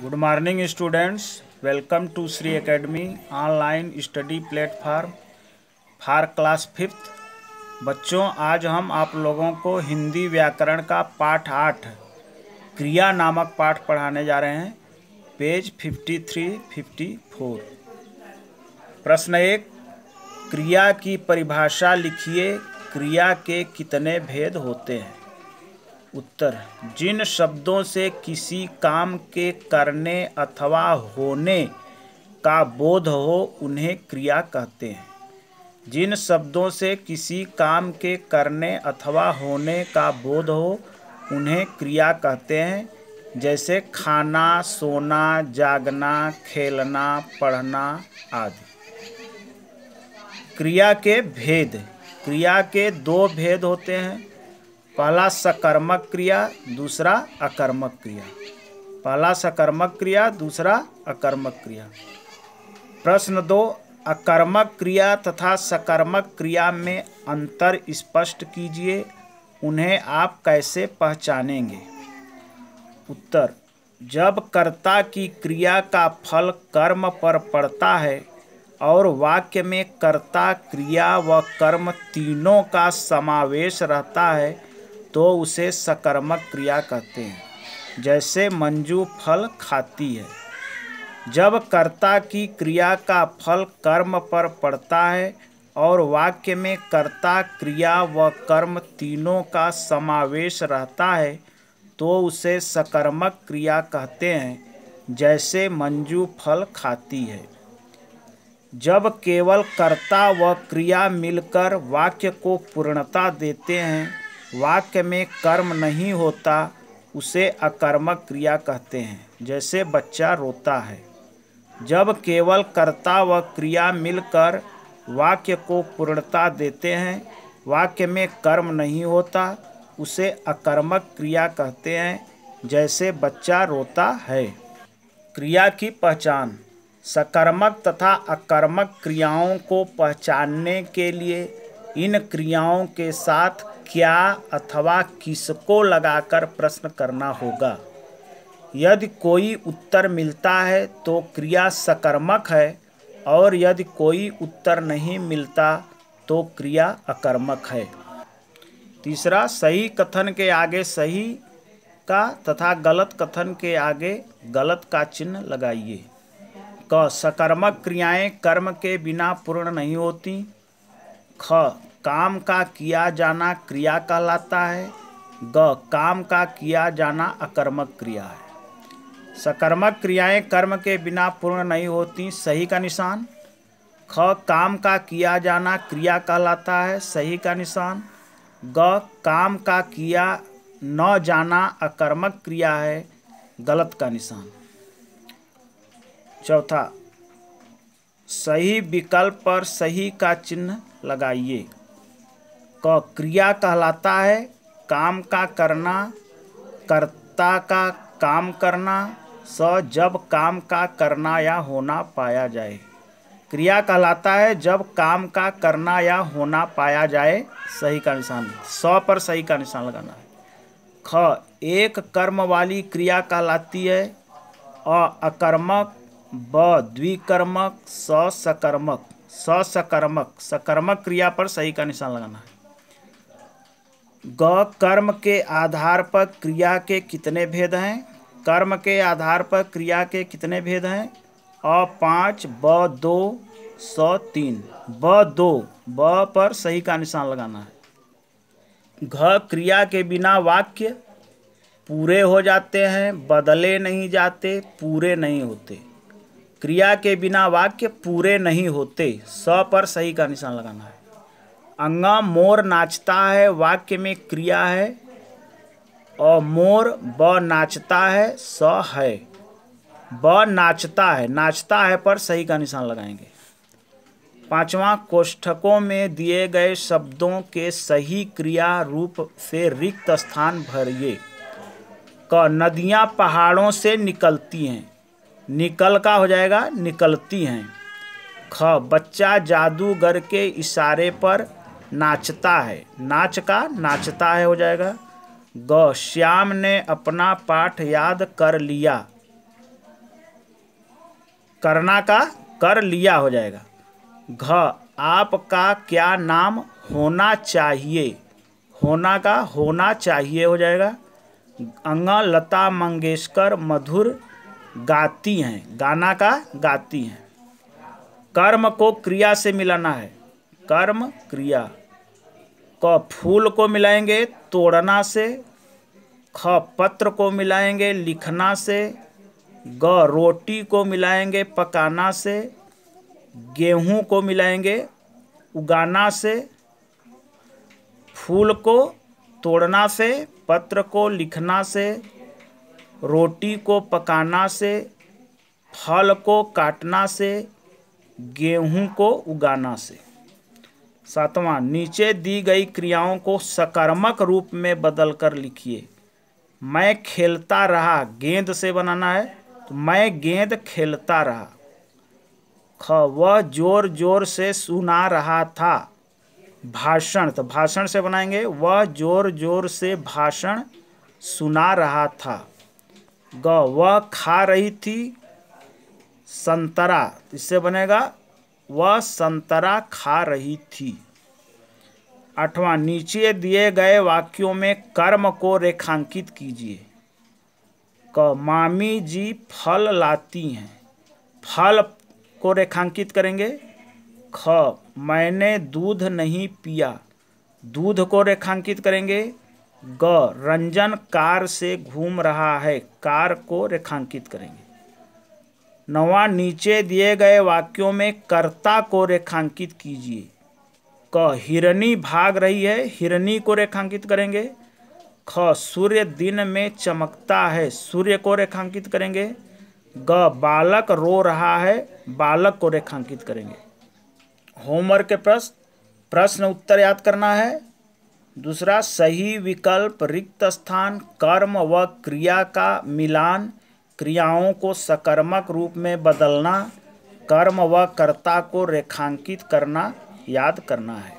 Good morning students welcome to Shri academy online study platform for class fifth बच्चों, आज हम आप लोगों को हिंदी व्याकरण का पाठ आठ, क्रिया नामक पाठ पढ़ाने जा रहे हैं। Page fifty three fifty four प्रश्न एक, क्रिया की परिभाषा लिखिए, क्रिया के कितने भेद होते हैं? उत्तर। जिन शब्दों से किसी काम के करने अथवा होने का बोध हो, उन्हें क्रिया कहते हैं। जिन शब्दों से किसी काम के करने अथवा होने का बोध हो, उन्हें क्रिया कहते हैं, जैसे खाना, सोना, जागना, खेलना, पढ़ना आदि। क्रिया के भेद। क्रिया के दो भेद होते हैं। पहला सकर्मक क्रिया, दूसरा अकर्मक क्रिया। पहला सकर्मक क्रिया, दूसरा अकर्मक क्रिया। प्रश्न दो, अकर्मक क्रिया तथा सकर्मक क्रिया में अंतर स्पष्ट कीजिए, उन्हें आप कैसे पहचानेंगे? उत्तर, जब कर्ता की क्रिया का फल कर्म पर पड़ता है और वाक्य में कर्ता क्रिया व कर्म तीनों का समावेश रहता है तो उसे सकर्मक क्रिया कहते हैं, जैसे मंजू फल खाती है। जब कर्ता की क्रिया का फल कर्म पर पड़ता है और वाक्य में कर्ता क्रिया व कर्म तीनों का समावेश रहता है तो उसे सकर्मक क्रिया कहते हैं, जैसे मंजू फल खाती है। जब केवल कर्ता व क्रिया मिलकर वाक्य को पूर्णता देते हैं वाक्य में कर्म नहीं होता, उसे अकर्मक क्रिया कहते हैं। जैसे बच्चा रोता है। जब केवल कर्ता व क्रिया मिलकर वाक्य को पूर्णता देते हैं, वाक्य में कर्म नहीं होता, उसे अकर्मक क्रिया कहते हैं, जैसे बच्चा रोता है। क्रिया की पहचान। सकर्मक तथा अकर्मक क्रियाओं को पहचानने के लिए इन क्रियाओं के साथ क्या अथवा किसको लगाकर प्रश्न करना होगा? यदि कोई उत्तर मिलता है तो क्रिया सकर्मक है, और यदि कोई उत्तर नहीं मिलता तो क्रिया अकर्मक है। तीसरा, सही कथन के आगे सही का तथा गलत कथन के आगे गलत का चिन्ह लगाइए। क, सकर्मक क्रियाएँ कर्म के बिना पूर्ण नहीं होती। ख काम का किया जाना क्रिया कहलाता है, ग काम का किया जाना अकर्मक क्रिया है। सकर्मक क्रियाएँ कर्म के बिना पूर्ण नहीं होती, सही का निशान। ख काम का किया जाना क्रिया कहलाता है, सही का निशान। ग काम का किया न जाना अकर्मक क्रिया है, गलत का निशान। चौथा, सही विकल्प पर सही का चिन्ह लगाइए। क क्रिया कहलाता है, काम का करना, कर्ता का काम करना, स जब काम का करना या होना पाया जाए। क्रिया कहलाता है, जब काम का करना या होना पाया जाए, सही का निशान। स पर सही का निशान लगाना है। ख, एक कर्म वाली क्रिया कहलाती है, अ अकर्मक, ब द्विकर्मक, स सकर्मक। स सकर्मक सकर्मक क्रिया पर सही का निशान लगाना है। ग कर्म के आधार पर क्रिया के कितने भेद हैं? कर्म के आधार पर क्रिया के कितने भेद हैं? अ पाँच, ब दो, स तीन। ब दो, ब पर सही का निशान लगाना है। घ क्रिया के बिना वाक्य पूरे हो जाते हैं, बदले नहीं जाते, पूरे नहीं होते। क्रिया के बिना वाक्य पूरे नहीं होते, स पर सही का निशान लगाना है। अंगा मोर नाचता है, वाक्य में क्रिया है, और मोर ब नाचता है, स है। ब नाचता है नाचता है पर सही का निशान लगाएँगे। पांचवा, कोष्ठकों में दिए गए शब्दों के सही क्रिया रूप से रिक्त स्थान भरिए। क, नदियाँ पहाड़ों से निकलती हैं, निकल का हो जाएगा, निकलती हैं। ख, बच्चा जादूगर के इशारे पर नाचता है। नाच का नाचता है हो जाएगा। ग श्याम ने अपना पाठ याद कर लिया। करना का कर लिया हो जाएगा। घ, आपका क्या नाम होना चाहिए? होना का होना चाहिए हो जाएगा। अंग, लता मंगेशकर मधुर गाती हैं। गाना का गाती हैं। कर्म को क्रिया से मिलाना है। कर्म क्रिया। क फूल को मिलाएँगे, तोड़ना से। ख पत्र को मिलाएँगे, लिखना से। ग रोटी को मिलाएँगे, पकाना से। गेहूँ को मिलाएँगे, उगाना से। फूल को तोड़ना से, पत्र को लिखना से। रोटी को पकाना से। फल को काटना से। गेहूँ को उगाना से। सातवां, नीचे दी गई क्रियाओं को सकारात्मक रूप में बदल कर लिखिए। मैं खेलता रहा, गेंद से बनाना है तो मैं गेंद खेलता रहा। ख, वह ज़ोर ज़ोर से सुना रहा था। भाषण तो भाषण से बनाएँगे। वह ज़ोर ज़ोर से भाषण सुना रहा था। ग, वह खा रही थी संतरा इससे बनेगा वह संतरा खा रही थी। आठवां, नीचे दिए गए वाक्यों में कर्म को रेखांकित कीजिए। क, मामी जी फल लाती हैं। फल को रेखांकित करेंगे। ख, मैंने दूध नहीं पिया। दूध को रेखांकित करेंगे। ग, रंजन कार से घूम रहा है। कार को रेखांकित करेंगे। नवा नीचे दिए गए वाक्यों में कर्ता को रेखांकित कीजिए। क हिरनी भाग रही है हिरनी को रेखांकित करेंगे। ख, सूर्य दिन में चमकता है, सूर्य को रेखांकित करेंगे। ग, बालक रो रहा है, बालक को रेखांकित करेंगे। होमवर्क के प्रश्न प्रश्न उत्तर याद करना है। दूसरा, सही विकल्प, रिक्त स्थान, कर्म व क्रिया का मिलान। क्रियाओं को सकर्मक रूप में बदलना, कर्म व कर्ता को रेखांकित करना, याद करना है।